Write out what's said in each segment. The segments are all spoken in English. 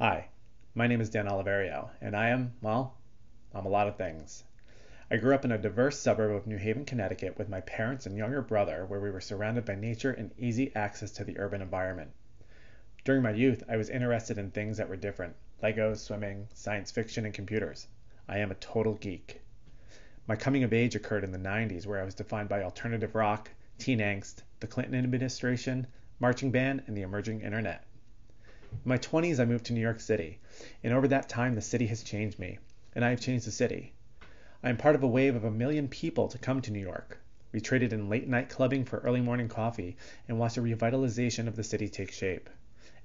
Hi, my name is Dan Oliverio, and I am, well, I'm a lot of things. I grew up in a diverse suburb of New Haven, Connecticut with my parents and younger brother, where we were surrounded by nature and easy access to the urban environment. During my youth, I was interested in things that were different Legos, swimming, science fiction, and computers. I am a total geek. My coming of age occurred in the 90s, where I was defined by alternative rock, teen angst, the Clinton administration, marching band, and the emerging internet. In my 20s, I moved to New York City, and over that time, the city has changed me, and I have changed the city. I am part of a wave of a million people to come to New York. We traded in late night clubbing for early morning coffee and watched a revitalization of the city take shape.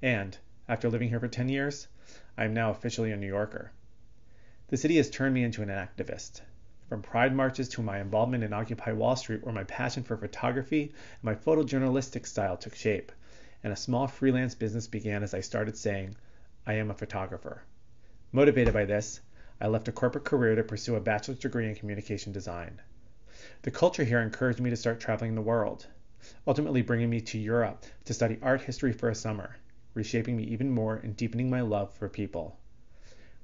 And, after living here for 10 years, I am now officially a New Yorker. The city has turned me into an activist. From pride marches to my involvement in Occupy Wall Street, where my passion for photography and my photojournalistic style took shape, and a small freelance business began as I started saying, I am a photographer. Motivated by this, I left a corporate career to pursue a bachelor's degree in communication design. The culture here encouraged me to start traveling the world, ultimately bringing me to Europe to study art history for a summer, reshaping me even more and deepening my love for people.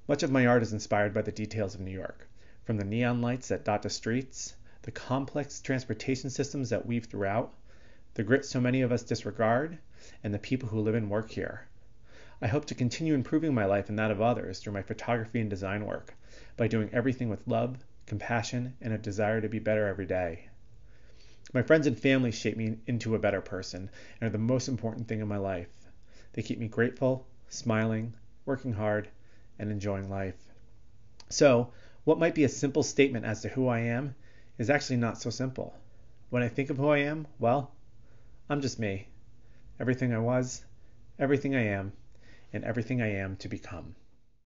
Much of my art is inspired by the details of New York, from the neon lights that dot the streets, the complex transportation systems that weave throughout, the grit so many of us disregard, and the people who live and work here. I hope to continue improving my life and that of others through my photography and design work by doing everything with love, compassion, and a desire to be better every day. My friends and family shape me into a better person and are the most important thing in my life. They keep me grateful, smiling, working hard, and enjoying life. So, what might be a simple statement as to who I am is actually not so simple. When I think of who I am, well, I'm just me everything I was, everything I am, and everything I am to become.